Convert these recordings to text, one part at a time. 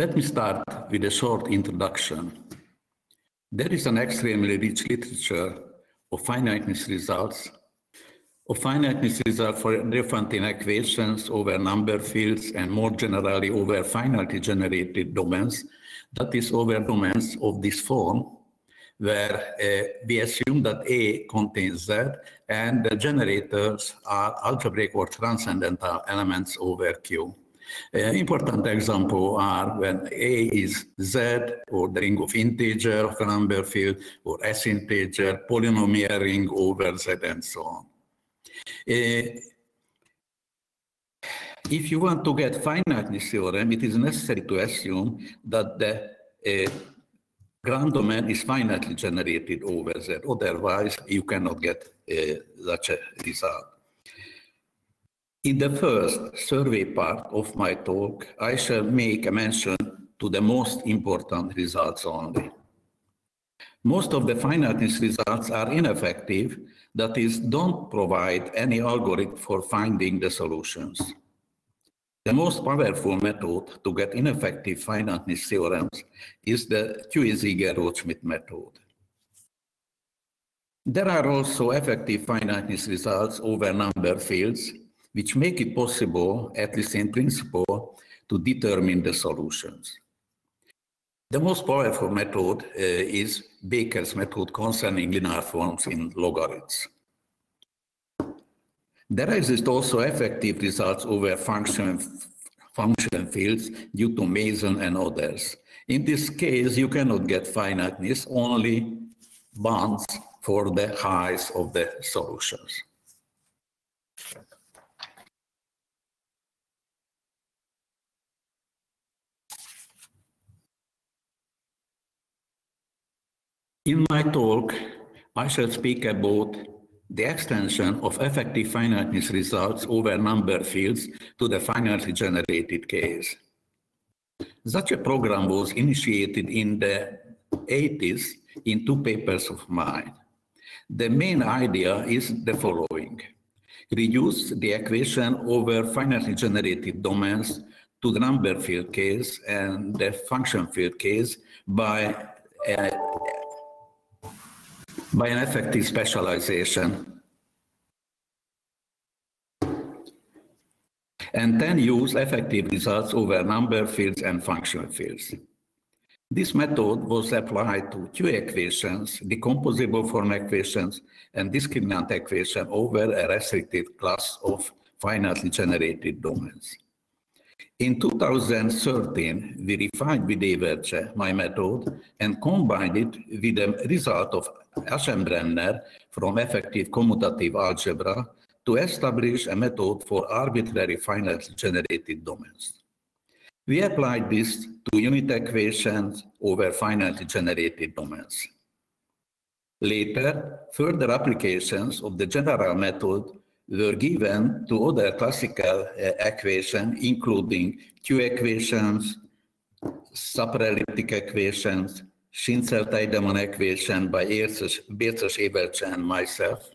Let me start with a short introduction. There is an extremely rich literature of finiteness results, of finiteness results for Diophantine equations over number fields and more generally over finitely generated domains, that is over domains of this form, where uh, we assume that A contains Z and the generators are algebraic or transcendental elements over Q. Uh, important example are when A is Z or the ring of integer of a number field or S integer, polynomial ring over Z and so on. Uh, if you want to get finiteness theorem, it is necessary to assume that the uh, ground domain is finitely generated over Z. Otherwise, you cannot get uh, such a result. In the first survey part of my talk, I shall make a mention to the most important results only. Most of the finiteness results are ineffective, that is, don't provide any algorithm for finding the solutions. The most powerful method to get ineffective finiteness theorems is the Thue-Siegel-Roth-Schmidt method. There are also effective finiteness results over number fields which make it possible, at least in principle, to determine the solutions. The most powerful method uh, is Baker's method concerning linear forms in logarithms. There exist also effective results over function, function fields due to Mason and others. In this case, you cannot get finiteness, only bounds for the highs of the solutions. In my talk, I shall speak about the extension of effective finiteness results over number fields to the finitely generated case. Such a program was initiated in the 80s in two papers of mine. The main idea is the following. Reduce the equation over finitely generated domains to the number field case and the function field case by uh, by an effective specialization. And then use effective results over number fields and function fields. This method was applied to two equations, decomposable form equations and discriminant equation over a restricted class of finitely generated domains. In 2013, we refined with Evertse my method and combined it with the result of Aschenbrenner from effective commutative algebra to establish a method for arbitrary finitely generated domains. We applied this to unit equations over finitely generated domains. Later, further applications of the general method were given to other classical uh, equations, including Thue equations, superelliptic equations, Schinzel-Tijdeman equation by Bérczes, Evertse, and myself.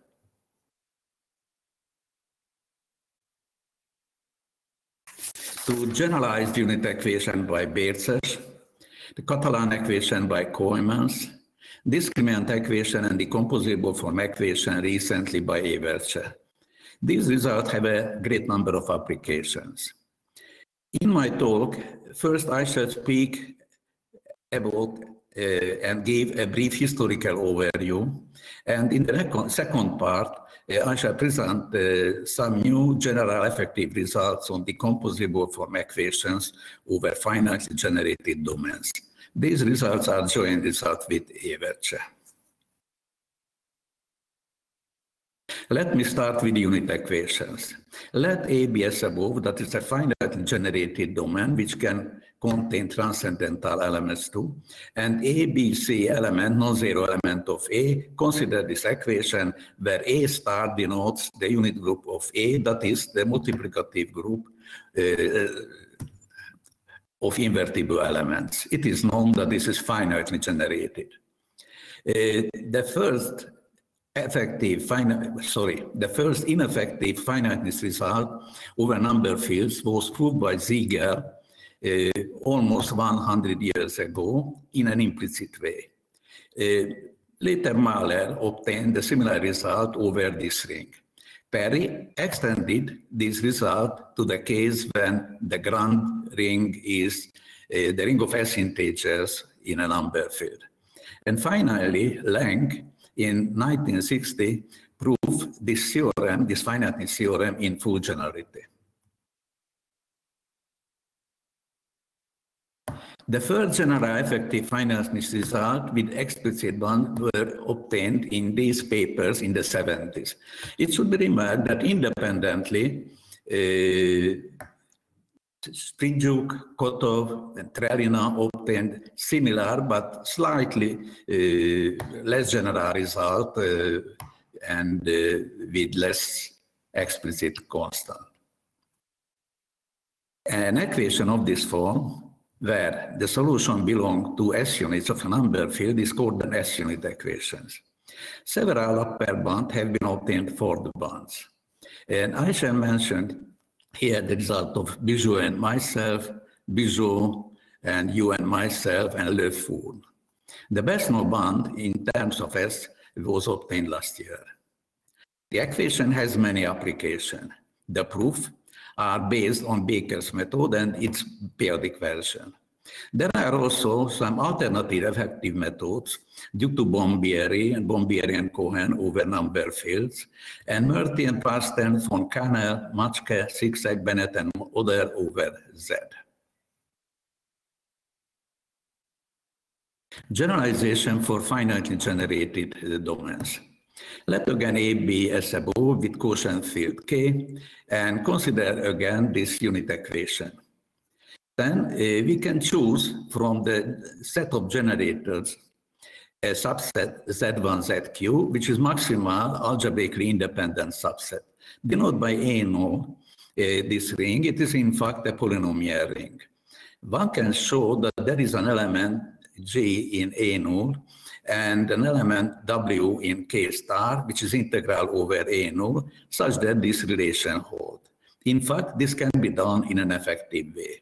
To generalized unit equation by Bérczes, the Catalan equation by Koymans, discriminant equation and decomposable form equation recently by Evertse. These results have a great number of applications. In my talk, first I shall speak about and give a brief historical overview. And in the second part, uh, I shall present uh, some new general effective results on decomposable form equations over finitely generated domains. These results are joint results with Evertse. Let me start with unit equations. Let A be S above, that is a finitely generated domain which can contain transcendental elements too, and A, B, C element, non-zero element of A, consider this equation where A star denotes the unit group of A, that is the multiplicative group uh, of invertible elements. It is known that this is finitely generated. Uh, the first effective finite, sorry, the first ineffective finiteness result over number fields was proved by uh, almost 100 years ago in an implicit way. Uh, later, Mahler obtained a similar result over this ring. Parry extended this result to the case when the grand ring is uh, the ring of S integers in a number field. And finally, Lang in 1960 proved this theorem, this finiteness theorem in full generality. The first general effective finiteness result with explicit one were obtained in these papers in the 70s. It should be remarked that independently, uh, Sprindžuk, Kotov, and Trelina obtained similar but slightly uh, less general result uh, and with less explicit constant. An equation of this form where the solution belongs to S units of a number field is called an S unit equations. Several upper bounds have been obtained for the bonds. And I shall mention here the result of Bugeaud and myself, Bugeaud and you and myself, and Le. The best known bond in terms of S was obtained last year. The equation has many applications. The proof are based on Baker's method and its p-adic version. There are also some alternative effective methods due to Bombieri and Bombieri and Cohen over number fields, and Murty and Pasten von Känel, Matschke, Zigzag, Bennett, and other over Z. Generalization for finitely generated domains. Let again A be a above with quotient field K and consider again this unit equation. Then uh, we can choose from the set of generators a subset Z1, ZQ, which is maximal algebraically independent subset. Denoted by A null, uh, this ring, it is in fact a polynomial ring. One can show that there is an element G in A null and an element W in K star, which is integral over A null, such that this relation holds. In fact, this can be done in an effective way.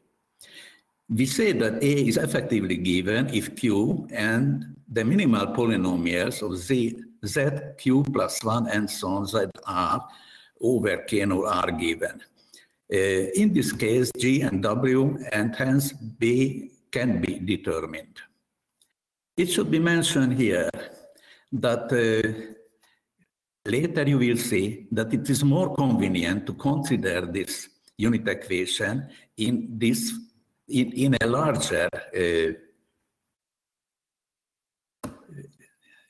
We say that A is effectively given if Q and the minimal polynomials of Z, Z, Q plus 1 and so on, Z R over K null are given. Uh, in this case, G and W and hence B can be determined. It should be mentioned here that uh, later you will see that it is more convenient to consider this unit equation in this in, in a larger uh,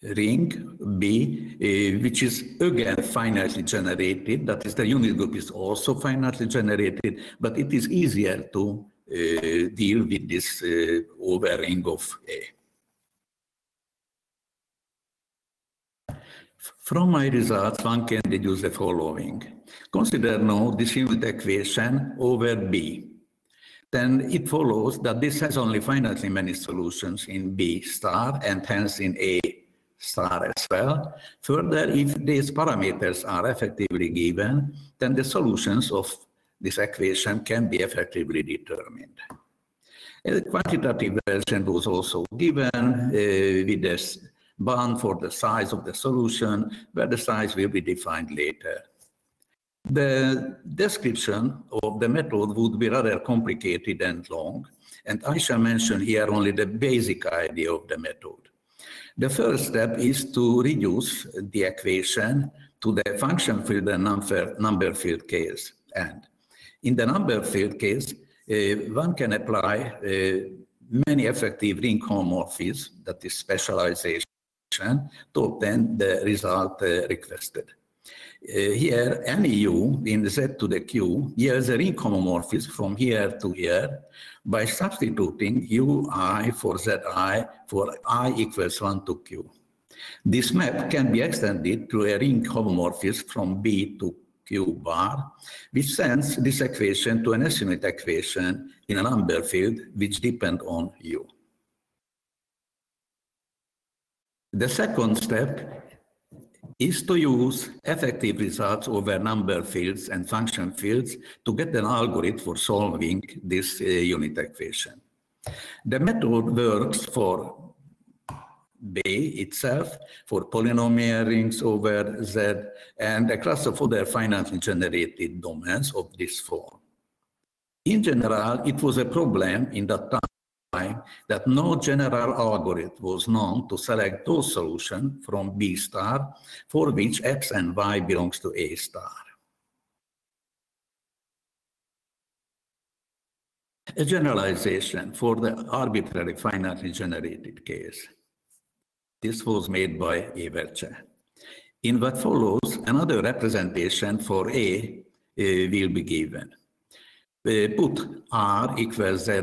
ring B, uh, which is again finitely generated. That is, the unit group is also finitely generated, but it is easier to uh, deal with this uh, over ring of A. From my results, one can deduce the following. Consider now this unit equation over B. Then it follows that this has only finitely many solutions in B star and hence in A star as well. Further, if these parameters are effectively given, then the solutions of this equation can be effectively determined. A quantitative version was also given uh, with this bound for the size of the solution, where the size will be defined later. The description of the method would be rather complicated and long, and I shall mention here only the basic idea of the method. The first step is to reduce the equation to the function field and number, number field case. And in the number field case, uh, one can apply uh, many effective ring homomorphisms, that is specialization, to obtain the result uh, requested. Uh, here, any u in z to the q yields a ring homomorphism from here to here by substituting ui for zi for i equals 1 to q. This map can be extended to a ring homomorphism from b to q bar, which sends this equation to an S-unit equation in a number field which depend on u. The second step is to use effective results over number fields and function fields to get an algorithm for solving this uh, unit equation. The method works for B itself, for polynomial rings over Z, and a class of other finitely generated domains of this form. In general, it was a problem in that time that no general algorithm was known to select those solutions from B star for which x and y belongs to A star. A generalization for the arbitrary finitely generated case. This was made by Evertse. In what follows, another representation for A uh, will be given. Uh, put R equals Z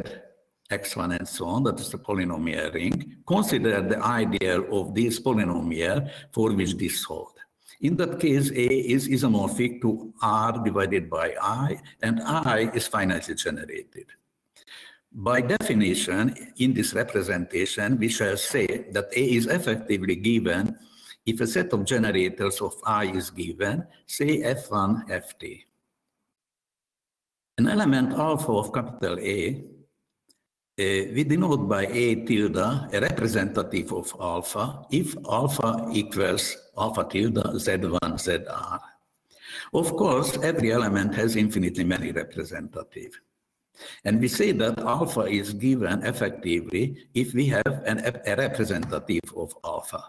x1 and so on, that is the polynomial ring, consider the ideal of this polynomial for which this hold. In that case, A is isomorphic to R divided by I, and I is finitely generated. By definition, in this representation, we shall say that A is effectively given if a set of generators of I is given, say F1, Ft. An element alpha of capital A Eh, we denote by A tilde a representative of alpha if alpha equals alpha tilde Z1 ZR. Of course, every element has infinitely many representatives. And we say that alpha is given effectively if we have an, a representative of alpha.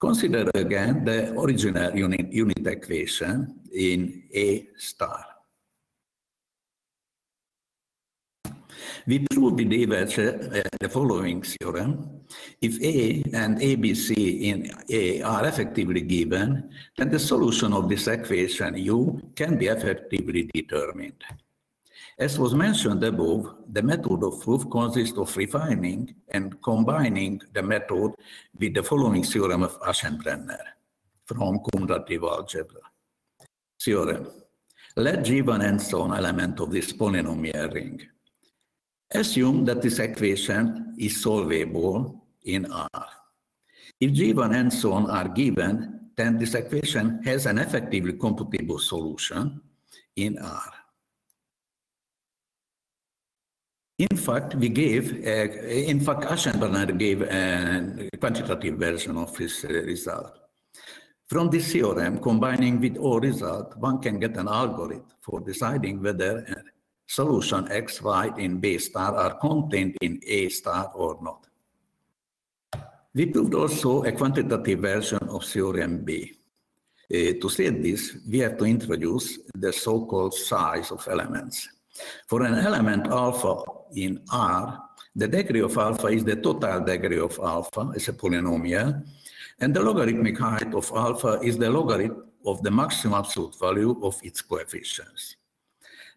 Consider again the original unit, unit equation in A star. We prove Evertse uh, the following theorem. If A and ABC in A are effectively given, then the solution of this equation U can be effectively determined. As was mentioned above, the method of proof consists of refining and combining the method with the following theorem of Aschenbrenner from commutative algebra. Theorem. Let G1 and so on element of this polynomial ring. Assume that this equation is solvable in R. If G1 and so on are given, then this equation has an effectively computable solution in R. In fact, we gave, uh, in fact, Aschenbrenner gave a quantitative version of his uh, result. From this theorem, combining with all result, one can get an algorithm for deciding whether solution x, y in B star are contained in A star or not. We proved also a quantitative version of theorem B. Uh, to state this, we have to introduce the so-called size of elements. For an element alpha in R, the degree of alpha is the total degree of alpha, it's a polynomial, and the logarithmic height of alpha is the logarithm of the maximum absolute value of its coefficients.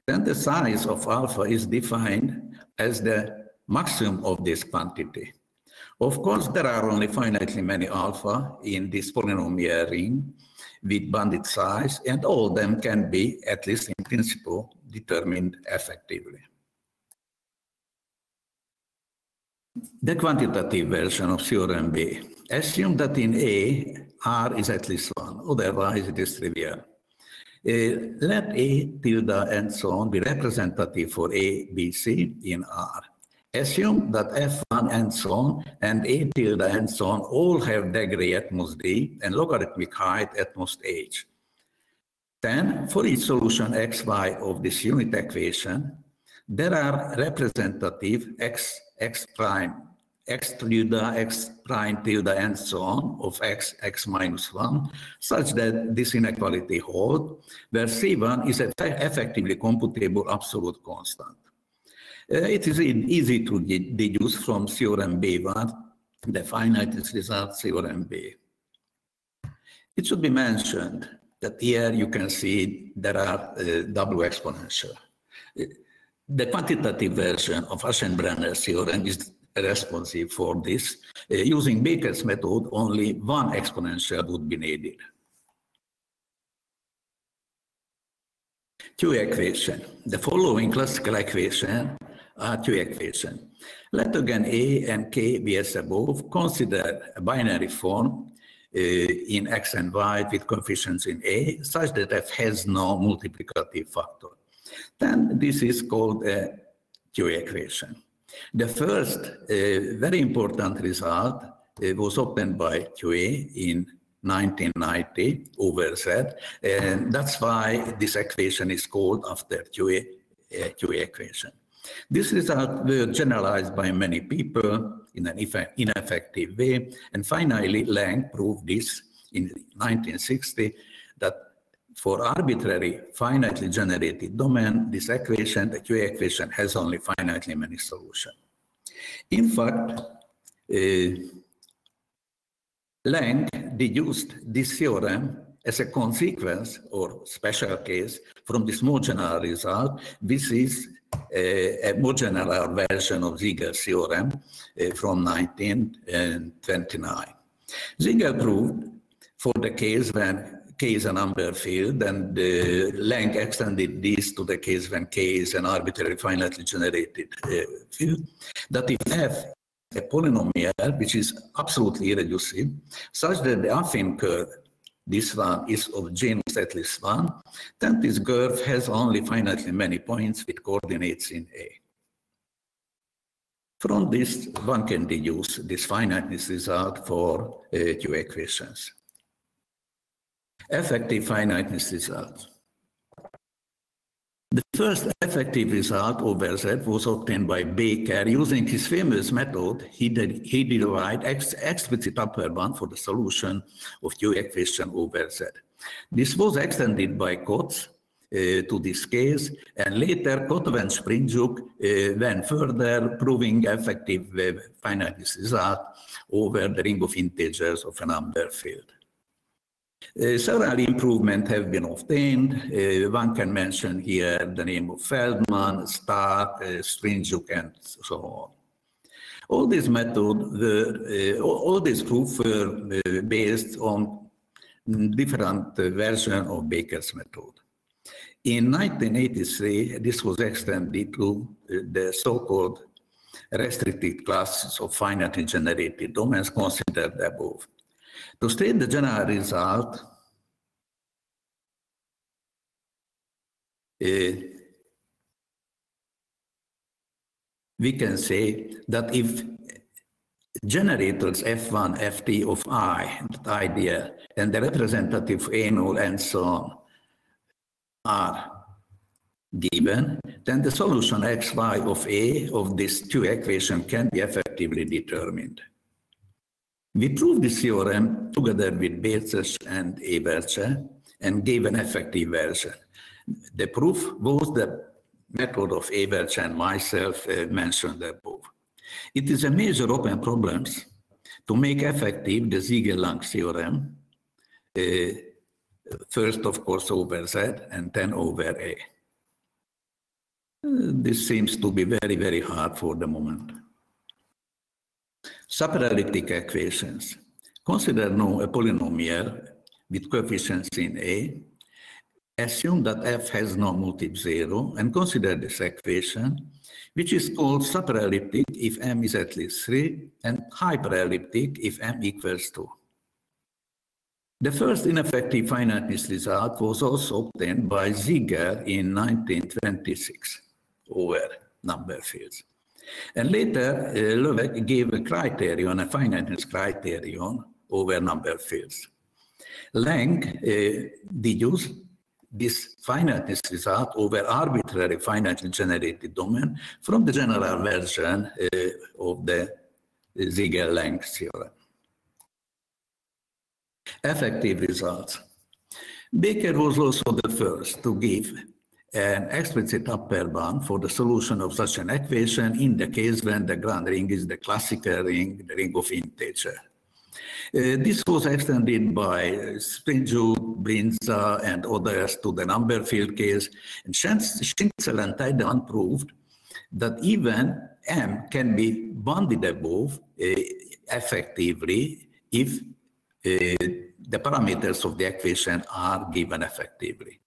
Then the size of alpha is defined as the maximum of this quantity. Of course, there are only finitely many alpha in this polynomial ring with bounded size, and all of them can be, at least in principle, determined effectively. The quantitative version of theorem B. Assume that in A, R is at least 1, otherwise it is trivial. Uh, let A tilde and so on be representative for A, B, C in R. Assume that F1 and so on and A tilde and so on all have degree at most D and logarithmic height at most H. Then, for each solution xy of this unit equation, there are representative x, x prime x tilde, x prime tilde, and so on of x, x minus 1, such that this inequality holds, where C1 is a effectively computable absolute constant. Uh, it is easy to deduce from theorem B1 the finiteness result theorem B. It should be mentioned that here you can see there are uh, double exponential. The quantitative version of Aschenbrenner's theorem is responsive for this. Uh, using Baker's method, only one exponential would be needed. Thue equation. The following classical equation are Thue equations. Let again A and K be as above. Consider a binary form in X and Y with coefficients in A, such that F has no multiplicative factor. Then this is called a Thue equation. The first uh, very important result uh, was obtained by Thue in 1990 over and that's why this equation is called after Thue, uh, equation. This result were generalized by many people in an ineffective way, and finally Lang proved this in 1960 that for arbitrary finitely generated domain, this equation, the Thue equation, has only finitely many solutions. In fact, uh, Lang deduced this theorem as a consequence or special case from this more general result. This is a, a more general version of Siegel's theorem uh, from 1929. Ziegel proved for the case when K is a number field, and uh, Lang extended this to the case when K is an arbitrary finitely generated uh, field, that if F a polynomial which is absolutely irreducible, such that the affine curve, this one is of genus at least one, then this curve has only finitely many points with coordinates in A. From this, one can deduce this finiteness result for uh, Thue equations. Effective finiteness result. The first effective result over Z was obtained by Baker using his famous method. He, did, he derived ex, explicit upper bound for the solution of Thue equation over Z. This was extended by Coates uh, to this case, and later Kotov and Sprindžuk uh, went further, proving effective uh, finiteness result over the ring of integers of a number field. Uh, several improvements have been obtained. Uh, one can mention here the name of Feldman, Stark, uh, Sprindžuk, and so on. All these methods were, uh, all these proofs were uh, based on different uh, versions of Baker's method. In 1983, this was extended to the so-called restricted classes of finitely generated domains considered above. To state the general result, uh, we can say that if generators f1, ft of i, that idea, and the representative a null and so on are given, then the solution xy of a of this Thue equation can be effectively determined. We proved this theorem together with Bérczes and Evertse and gave an effective version. The proof was the method of Evertse and myself uh, mentioned above. It is a major open problem to make effective the Siegel-Lang theorem, uh, first of course over Z and then over A. Uh, this seems to be very, very hard for the moment. Superelliptic equations. Consider now a polynomial with coefficients in A. Assume that f has no multiple zero and consider this equation, which is called superelliptic if m is at least 3 and hyperelliptic if m equals 2. The first ineffective finiteness result was also obtained by Siegel in 1926 over number fields. And later, uh, gave a criterion, a finiteness criterion over number fields. Lang uh, deduced this finiteness result over arbitrary finitely generated domain from the general version uh, of the Siegel-Lang theorem. Effective results. Baker was also the first to give an explicit upper bound for the solution of such an equation in the case when the ground ring is the classical ring, the ring of integer. Uh, this was extended by Sprindžuk, Brindza, and others to the number field case. And Schinzel and Tijdeman proved that even M can be bounded above uh, effectively if uh, the parameters of the equation are given effectively.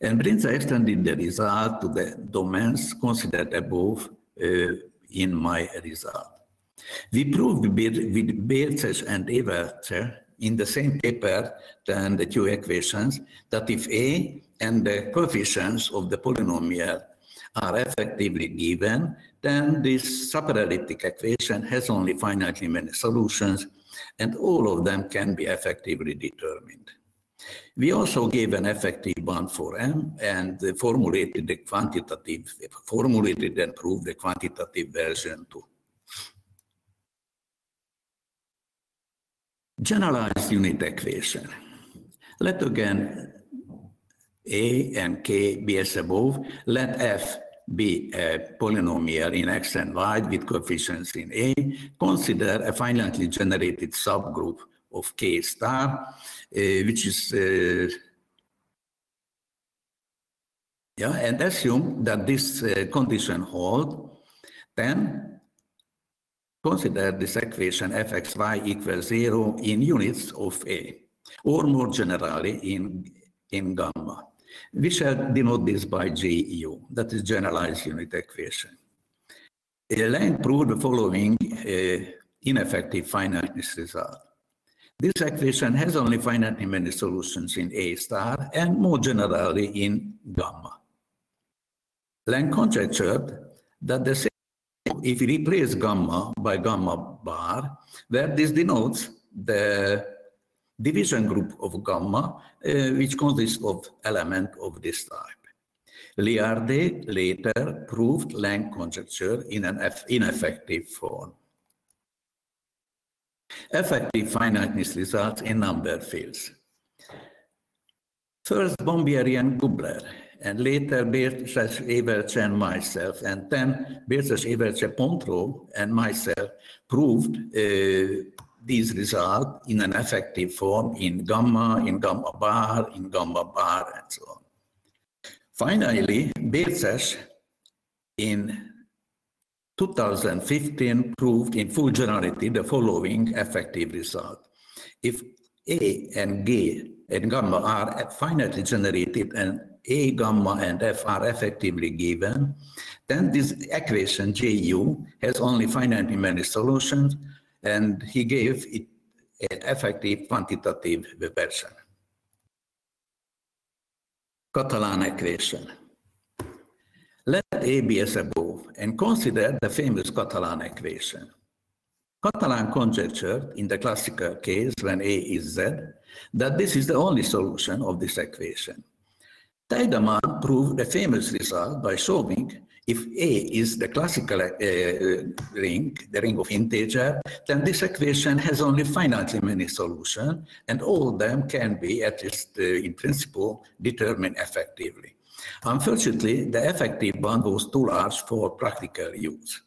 And Brindza extended the result to the domains considered above uh, in my result. We proved with Bérczes and Evertse in the same paper than the Thue equations that if A and the coefficients of the polynomial are effectively given, then this superelliptic equation has only finitely many solutions, and all of them can be effectively determined. We also gave an effective one for M and formulated the quantitative, formulated and proved the quantitative version too. Generalized unit equation. Let again A and K be as above. Let F be a polynomial in X and Y with coefficients in A. Consider a finitely generated subgroup of K star, uh, which is uh, yeah, and assume that this uh, condition hold, then consider this equation fxy equals zero in units of A, or more generally in, in gamma. We shall denote this by GU, that is generalized unit equation. Lang proved the following uh, ineffective finiteness result. This equation has only finitely many solutions in A star and more generally in gamma. Lang conjectured that the same if we replace gamma by gamma bar, where this denotes the division group of gamma, uh, which consists of element of this type. Liardet later proved Lang conjecture in an ineffective form. Effective finiteness results in number fields. First, Bombieri and Gubler, and later Bérczes, Evertse, and myself, and then Bérczes, Evertse, Pontreau, and myself proved uh, these results in an effective form in gamma, in gamma bar, in gamma bar, and so on. Finally, Bérczes in 2015 proved in full generality the following effective result. If A and G and gamma are finitely generated and A, gamma, and F are effectively given, then this equation JU has only finitely many solutions, and he gave it an effective quantitative version. Catalan equation. Let A be as above and consider the famous Catalan equation. Catalan conjectured in the classical case when A is Z that this is the only solution of this equation. Tijdeman proved the famous result by showing if A is the classical uh, ring, the ring of integer, then this equation has only finitely many solutions, and all of them can be, at least uh, in principle, determined effectively. Unfortunately, the effective one was too large for practical use.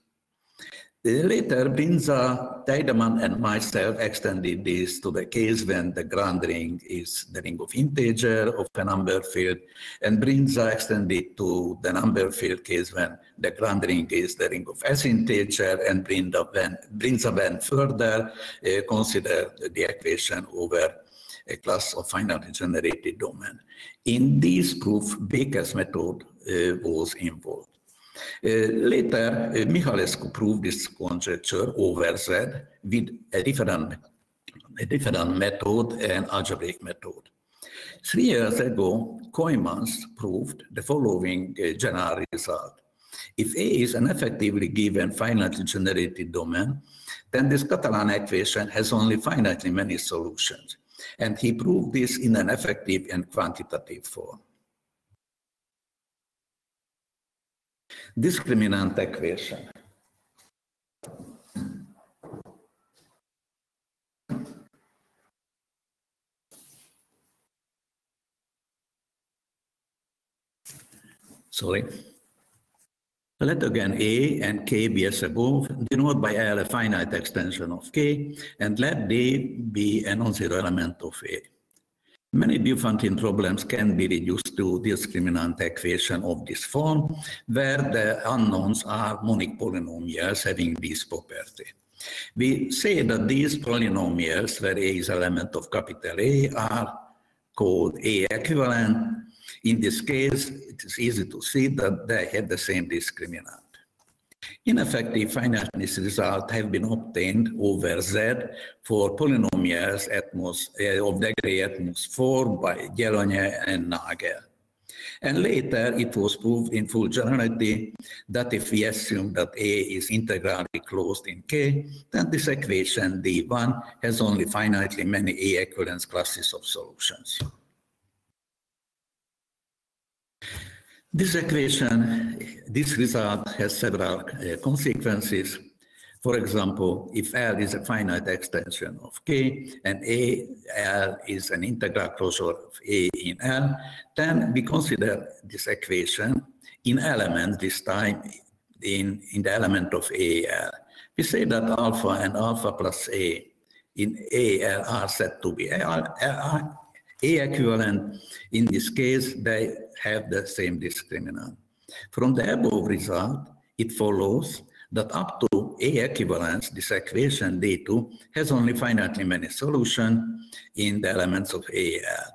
Later, Brindza, Tijdeman, and myself extended this to the case when the grand ring is the ring of integer of a number field, and Brindza extended to the number field case when the grand ring is the ring of S integer, and Brindza went, Brindza went further, uh, consider the equation over a class of finitely generated domain. In this proof, Baker's method uh, was involved. Uh, later, uh, Mihăilescu proved this conjecture over Z with a different, a different method, an algebraic method. Three years ago, Koymans proved the following general result. If A is an effectively given finitely generated domain, then this Catalan equation has only finitely many solutions. And he proved this in an effective and quantitative form. discriminant equation. Sorry. Let again A and K be as above, denote by L a finite extension of K, and let D be a non-zero element of A. Many Diophantine problems can be reduced to discriminant equation of this form, where the unknowns are monic polynomials having this property. We say that these polynomials, where A is element of capital A, are called A equivalent. In this case, it is easy to see that they have the same discriminant. In effect, Ineffective finiteness results have been obtained over Z for polynomials uh, of degree at most 4 by Delone and Nagell. And later it was proved in full generality that if we assume that A is integrally closed in K, then this equation D1 has only finitely many A equivalence classes of solutions. This equation, this result has several uh, consequences. For example, if L is a finite extension of K and A L is an integral closure of A in L, then we consider this equation in elements this time in, in the element of AL. We say that alpha and alpha plus A in AL are said to be A, A, A equivalent. In this case, they have the same discriminant. From the above result, it follows that up to A equivalence, this equation D2 has only finitely many solutions in the elements of AL.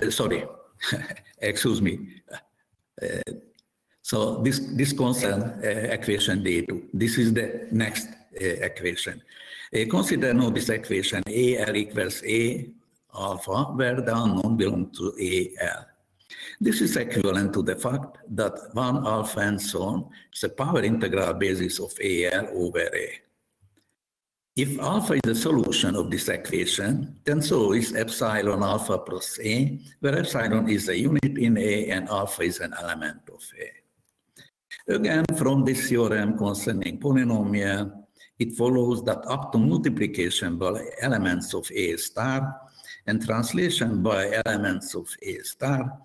Uh, sorry, excuse me. Uh, so this, this concern uh, equation D2. This is the next uh, equation. Uh, consider now this equation AL equals A alpha, where the unknown belongs to AL. This is equivalent to the fact that 1 alpha and so on is a power integral basis of AL over A. If alpha is the solution of this equation, then so is epsilon alpha plus A, where epsilon is a unit in A and alpha is an element of A. Again, from this theorem concerning polynomial, it follows that up to multiplication by elements of A star and translation by elements of A star,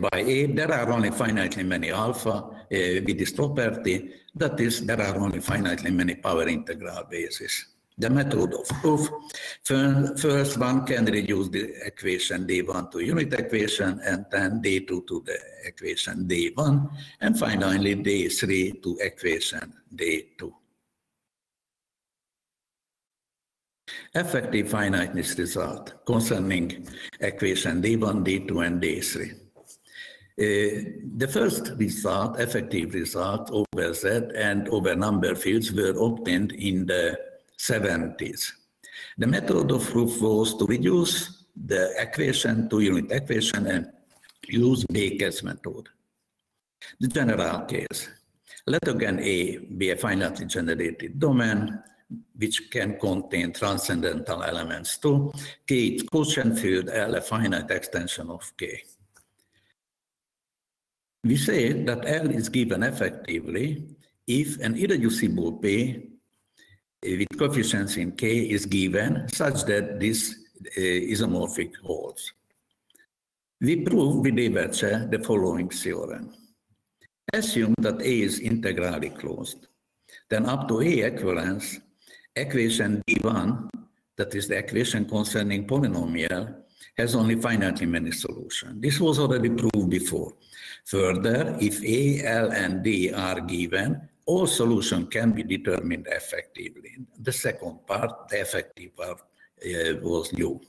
by A, there are only finitely many alpha with this property. That is, there are only finitely many power integral bases. The method of proof, first one can reduce the equation D1 to unit equation and then D2 to the equation D1 and finally D3 to equation D2. Effective finiteness result concerning equation D1, D2 and D3. Uh, the first result, effective result over Z and over number fields were obtained in the 70s. The method of proof was to reduce the equation to unit equation and use Baker's method. The general case. Let again A be a finitely generated domain which can contain transcendental elements too. K is quotient field L a finite extension of K. We say that L is given effectively if an irreducible P with coefficients in K is given such that this uh, isomorphic holds. We prove with Evertse the following theorem. Assume that A is integrally closed. Then up to A equivalence, equation D1, that is the equation concerning polynomial, has only finitely many solutions. This was already proved before. Further, if A, L, and D are given, all solutions can be determined effectively. The second part, the effective part, uh, was new.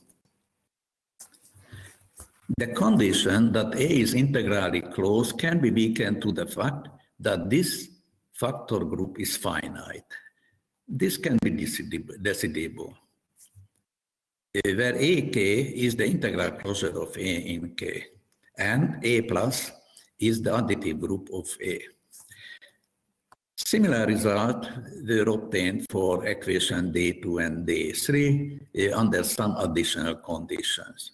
The condition that A is integrally closed can be weakened to the fact that this factor group is finite. This can be decidable, uh, where AK is the integral closure of A in K, and A plus is the additive group of A. Similar result were obtained for equation D2 and D3 uh, under some additional conditions.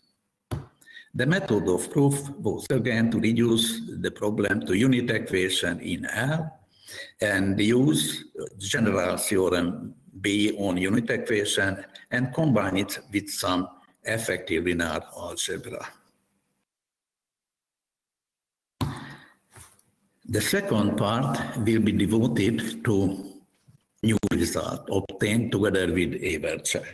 The method of proof was again to reduce the problem to unit equation in L and use general theorem B on unit equation and combine it with some effective linear algebra. The second part will be devoted to new result obtained together with Evertse.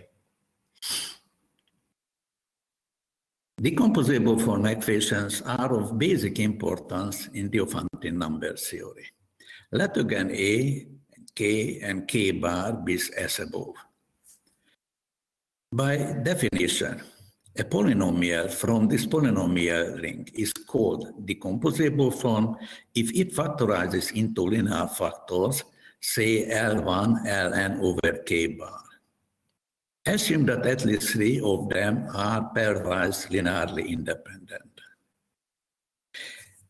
Decomposable form equations are of basic importance in Diophantine number theory. Let again A, K, and K bar be as above. By definition, A polynomial from this polynomial ring is called decomposable form if it factorizes into linear factors, say L1, Ln over k bar. Assume that at least three of them are pairwise linearly independent.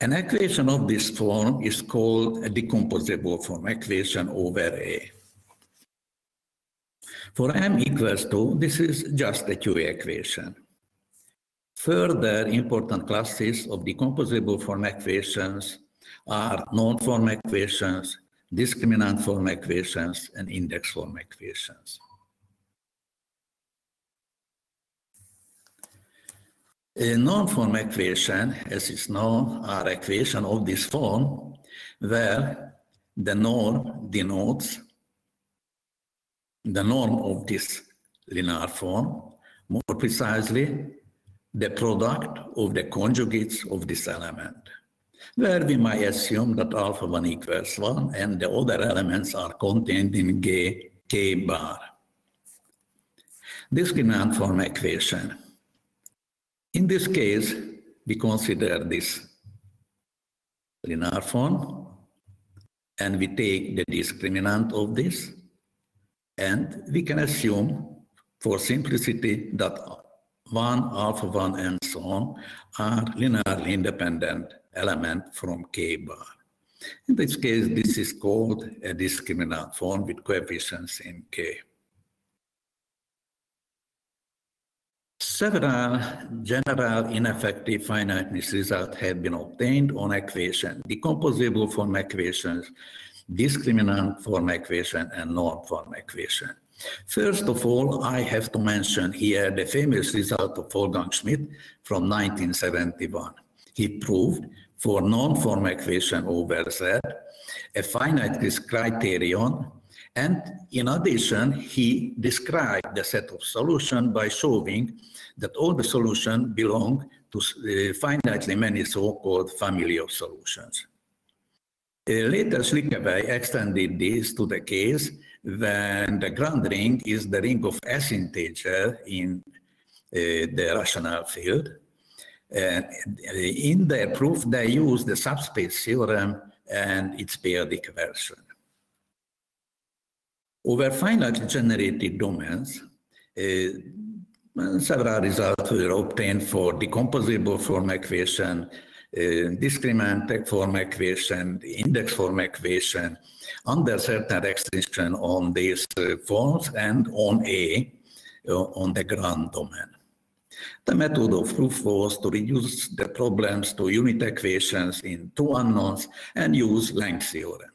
An equation of this form is called a decomposable form equation over A. For m equals 2, this is just a Thue equation. Further important classes of decomposable form equations are norm form equations, discriminant form equations, and index form equations. A norm form equation, as is known, are equation of this form where the norm denotes the norm of this linear form, more precisely, the product of the conjugates of this element, where we might assume that alpha 1 equals 1 and the other elements are contained in K bar. This Discriminant form equation. In this case, we consider this linear form and we take the discriminant of this and we can assume for simplicity that 1, alpha 1, and so on are linearly independent element from K bar. In this case, this is called a discriminant form with coefficients in K. Several general ineffective finiteness results have been obtained on equation, decomposable form equations, discriminant form equation, and norm form equation. First of all, I have to mention here the famous result of Wolfgang Schmidt from 1971. He proved for norm form equation over Z a finite criterion and in addition, he described the set of solutions by showing that all the solutions belong to uh, finitely many so-called family of solutions. Uh, later, Schlickewei extended this to the case when the ground ring is the ring of S integer in uh, the rational field. And in their proof, they use the subspace theorem and its p-adic version. Over finitely generated domains, uh, several results were obtained for decomposable form equation, uh, discriminant form equation, index form equation, under certain restriction on these uh, forms and on A, uh, on the ground domain. The method of proof was to reduce the problems to unit equations in two unknowns and use Lang's theorem.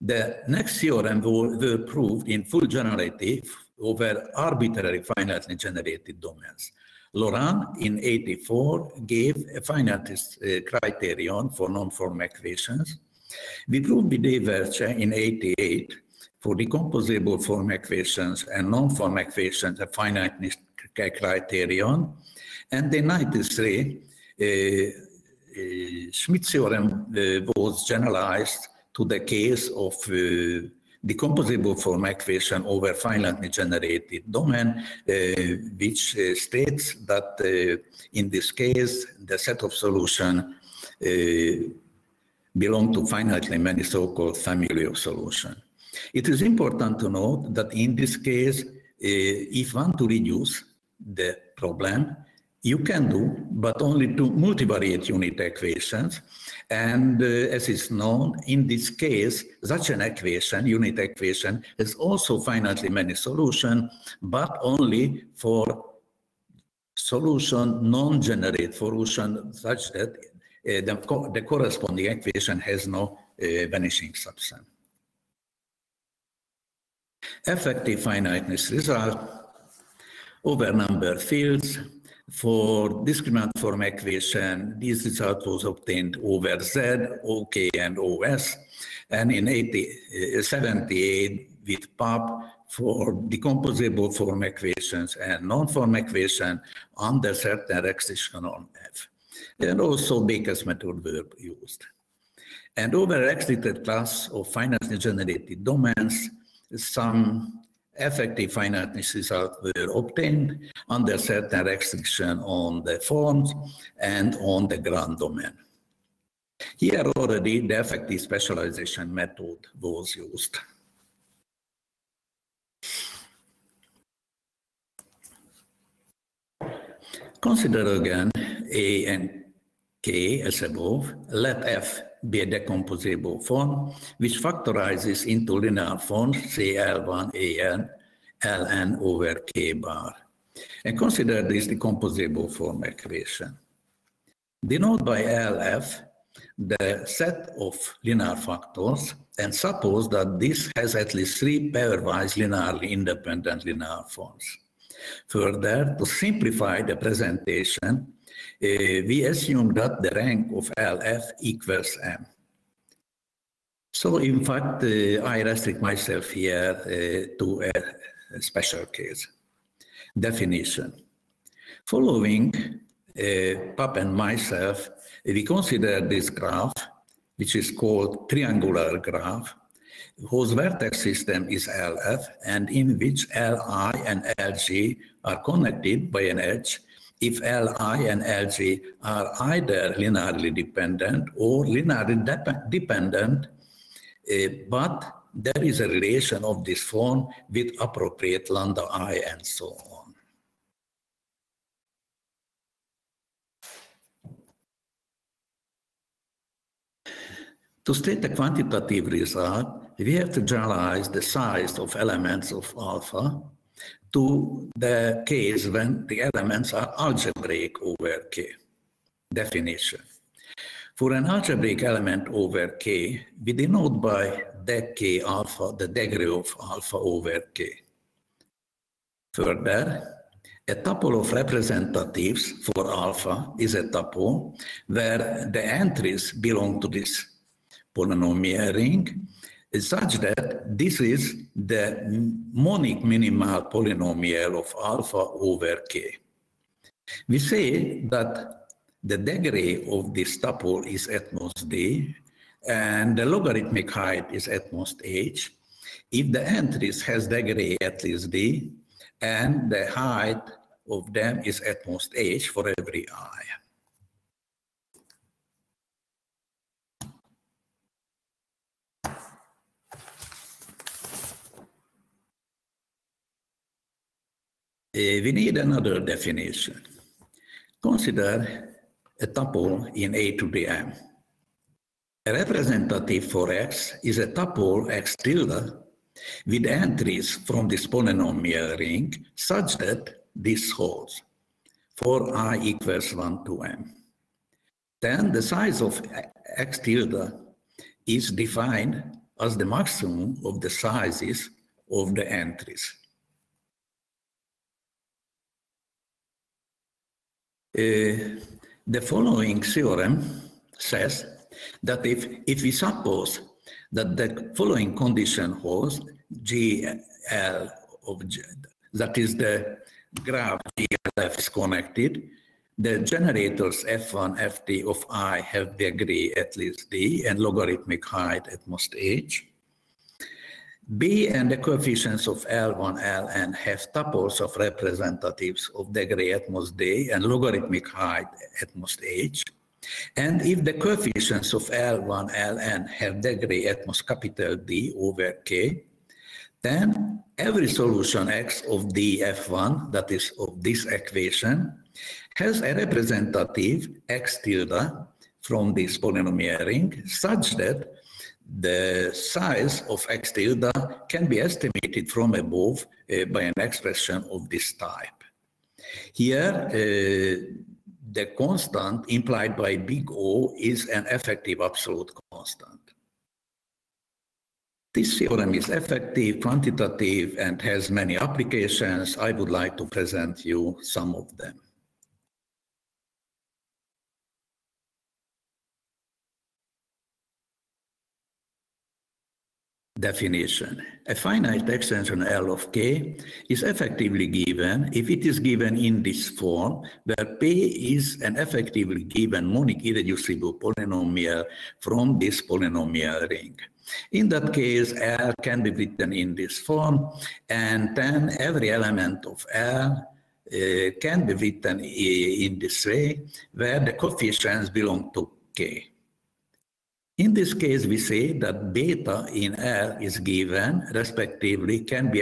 The next theorem were, were proved in full generality over arbitrary finitely generated domains. Laurent in 84 gave a finite uh, criterion for norm form equations. We proved with Evertse in 88 for decomposable form equations and norm form equations a finiteness criterion. And in 93, uh, uh, Schmidt's theorem uh, was generalized to the case of uh, decomposable form equation over finitely generated domain, uh, which uh, states that uh, in this case, the set of solution uh, belong to finitely many so-called family of solution. It is important to note that in this case, uh, if one to reduce the problem, you can do, but only to multivariate unit equations. And uh, as is known, in this case, such an equation, unit equation, has also finitely many solutions, but only for solution non-generate solution such that uh, the, co the, corresponding equation has no uh, vanishing subset. Effective finiteness result over number fields for discriminant form equation, this result was obtained over Z, OK, and OS. And in 80, uh, 78, with Papp for decomposable form equations and norm form equation under certain restriction on F. And also Baker's method were used. And over restricted class of finitely generated domains, some effective finiteness results were obtained under certain restriction on the forms and on the grand domain. Here already the effective specialization method was used. Consider again A and K as above. Let F be a decomposable form which factorizes into linear forms CL1 AN ln over K bar. And consider this decomposable form equation. Denote by LF the set of linear factors and suppose that this has at least three pairwise linearly independent linear forms. Further, to simplify the presentation, we assume that the rank of LF equals M. So in fact, uh, I restrict myself here uh, to a, a, special case. Definition. Following uh, Papp and myself, we consider this graph, which is called triangular graph, whose vertex system is LF and in which Li and Lg are connected by an edge if Li and Lg are either linearly dependent or linearly de dependent, uh, but there is a relation of this form with appropriate lambda i and so on. To state a quantitative result, we have to generalize the size of elements of alpha to the case when the elements are algebraic over K. Definition. For an algebraic element over K, we denote by deg K alpha the degree of alpha over K. Further, a tuple of representatives for alpha is a tuple where the entries belong to this polynomial ring such that this is the monic minimal polynomial of alpha over k. We say that the degree of this tuple is at most d, and the logarithmic height is at most h, if the entries has degree at least d, and the height of them is at most h for every i. we need another definition. Consider a tuple in A to the M. A representative for X is a tuple X tilde with entries from this polynomial ring such that this holds for i equals 1 to m. Then the size of x tilde is defined as the maximum of the sizes of the entries. Uh, the following theorem says that if, if we suppose that the following condition holds, GL of G, that is the graph GLF is connected, the generators F1, Ft of i have degree at least d and logarithmic height at most h. B and the coefficients of L1, Ln have tuples of representatives of degree at most d and logarithmic height at most h. And if the coefficients of L1, Ln have degree at most capital D over K, then every solution x of df1, that is of this equation, has a representative x tilde from this polynomial ring such that the size of x tilde can be estimated from above uh, by an expression of this type. Here, uh, the constant implied by big O is an effective absolute constant. This theorem is effective, quantitative, and has many applications. I would like to present you some of them. Definition. A finite extension L of k is effectively given if it is given in this form, where p is an effectively given monic irreducible polynomial from this polynomial ring. In that case, L can be written in this form, and then every element of L uh, can be written in this way, where the coefficients belong to K. In this case, we say that beta in L is given, respectively, can be,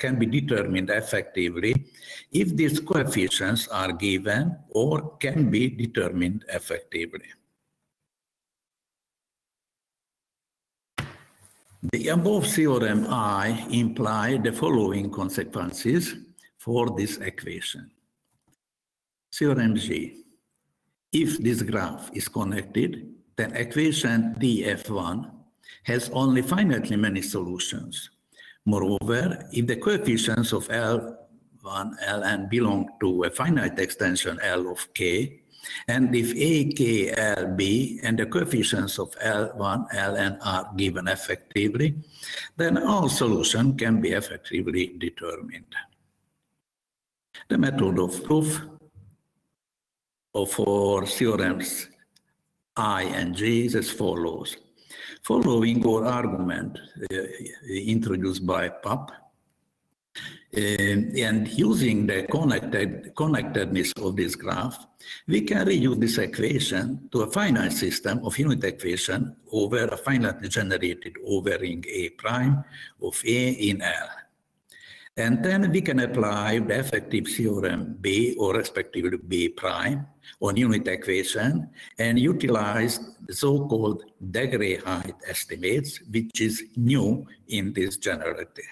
can be determined effectively if these coefficients are given or can be determined effectively. The above theorem I imply the following consequences for this equation. Theorem G. If this graph is connected, then equation df1 has only finitely many solutions. Moreover, if the coefficients of L1, Ln belong to a finite extension L of k, and if A, K, L, B, and the coefficients of L1, Ln are given effectively, then all solution can be effectively determined. The method of proof for theorems I and J as follows. Following our argument uh, introduced by Papp, uh, and using the connected, connectedness of this graph, we can reduce this equation to a finite system of unit equation over a finitely generated overring A prime of A in L. And then we can apply the effective theorem B or respectively B prime on unit equation and utilize the so-called degree height estimates, which is new in this generality.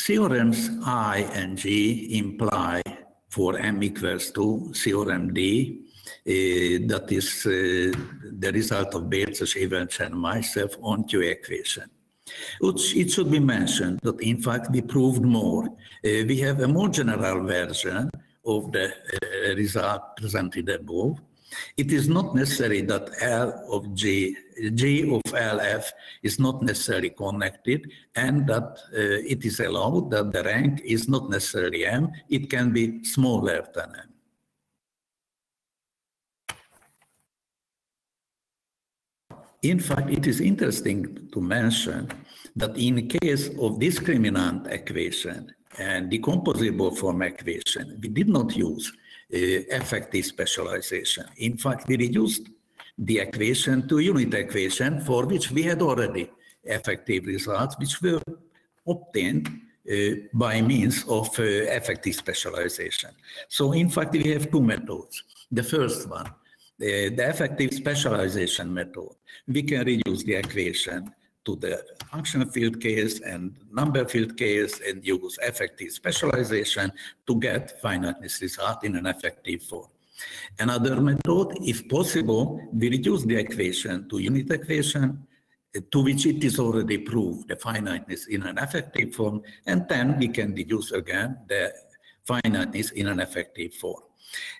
Theorems I and G imply for m equals to theorem D that is uh, the result of Bérczes, Evertse, and myself on Thue equation. It should be mentioned that, in fact, we proved more. Uh, we have a more general version of the result presented above. It is not necessary that L of G, G of LF is not necessarily connected and that uh, it is allowed that the rank is not necessarily M, it can be smaller than M. In fact, it is interesting to mention that in case of discriminant equation and decomposable form equation, we did not use uh, effective specialization. In fact, we reduced the equation to unit equation for which we had already effective results, which were obtained uh, by means of uh, effective specialization. So in fact, we have two methods. The first one the, effective specialization method, we can reduce the equation to the function field case and number field case and use effective specialization to get finiteness result in an effective form. Another method, if possible, we reduce the equation to unit equation to which it is already proved the finiteness in an effective form, and then we can deduce again the finiteness in an effective form.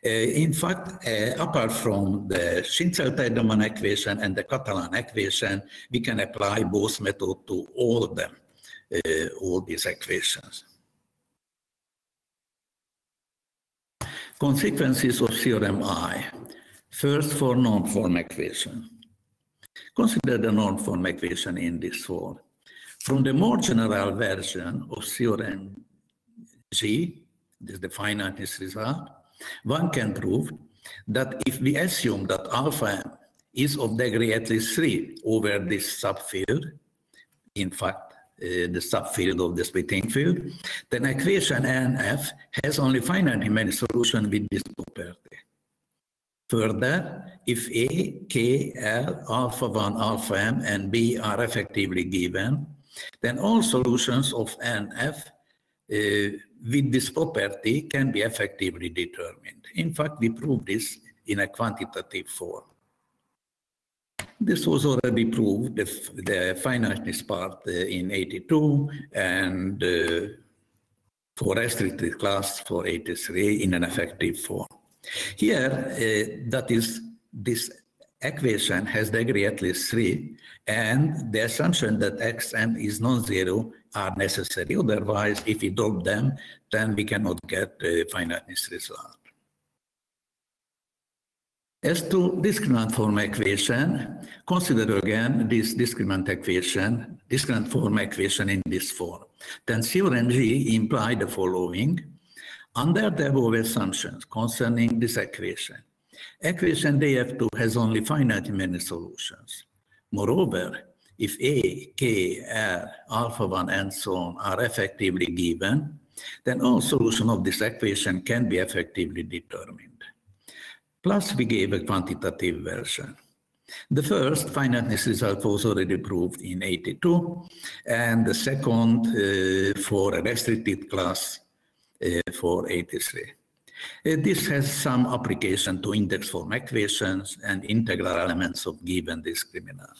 Uh, in fact, uh, apart from the Schinzel-Tijdeman equation and the Catalan equation, we can apply both methods to all of them, uh, all these equations. Consequences of theorem I. First, for norm form equation. Consider the norm form equation in this form. From the more general version of theorem G, this is the finiteness result, one can prove that if we assume that alpha is of degree at least 3 over this subfield, in fact, uh, the subfield of the splitting field, then equation NF has only finitely many solutions with this property. Further, if A, K, L, alpha 1, alpha m, and B are effectively given, then all solutions of NF uh, with this property can be effectively determined. In fact, we proved this in a quantitative form. This was already proved, the, the finiteness part uh, in 82 and uh, for restricted class for 83 in an effective form. Here, uh, that is this equation has degree at least three, and the assumption that xn is non-zero are necessary. Otherwise, if we drop them, then we cannot get a finiteness result. As to discriminant form equation, consider again this discriminant equation, discriminant form equation in this form. Then theorem G imply the following. Under the above assumptions concerning this equation, equation df2 has only finite many solutions. Moreover, if A, K, R, alpha 1, and so on are effectively given, then all solution of this equation can be effectively determined. Plus, we gave a quantitative version. The first finiteness result was already proved in 82, and the second uh, for a restricted class uh, for 83. Uh, this has some application to index form equations and integral elements of given discriminant.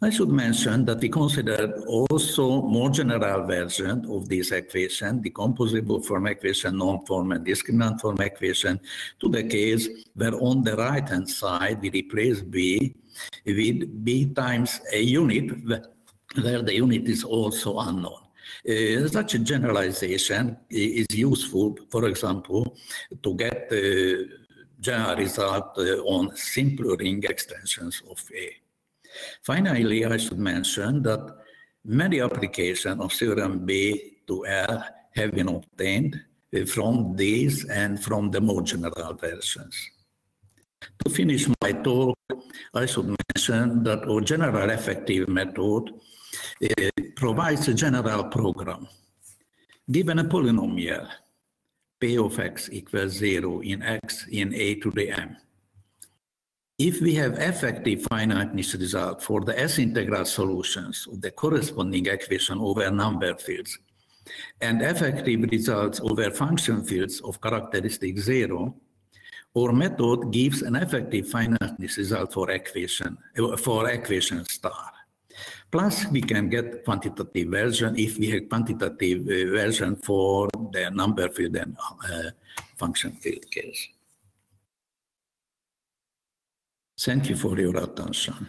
I should mention that we considered also more general version of this equation, the composable form equation, norm form and discriminant form equation, to the case where on the right-hand side we replace B with B times a unit where the unit is also unknown. Uh, such a generalization is useful, for example, to get the general result uh, on simple ring extensions of A. Finally, I should mention that many applications of theorem B to R have been obtained from these and from the more general versions. To finish my talk, I should mention that our general effective method uh, provides a general program. Given a polynomial, p of x equals zero in x in a to the m, if we have effective finiteness result for the S-integral solutions of the corresponding equation over number fields, and effective results over function fields of characteristic zero, our method gives an effective finiteness result for equation, for equation star. Plus, we can get quantitative version if we have quantitative uh, version for the number field and uh, function field case. Thank you for your attention.